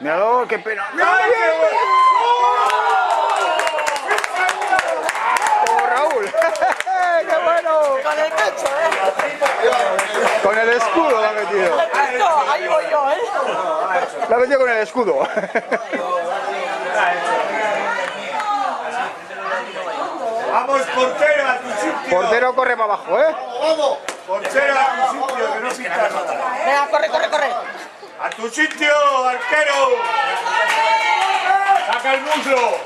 Míralo, qué pena. ¡Ay, qué bueno! ¡Oh, Raúl! ¡Qué bueno! Con el pecho, ¿eh? Con el escudo la ha metido. Ahí voy yo, ¿eh? La ha metido con el escudo. Vamos, portero, a tu sitio. Portero corre para abajo, ¿eh? Portero, a tu sitio, que no pintas nada. Venga, corre, corre, corre. ¡A tu sitio, arquero! ¡Saca el muslo!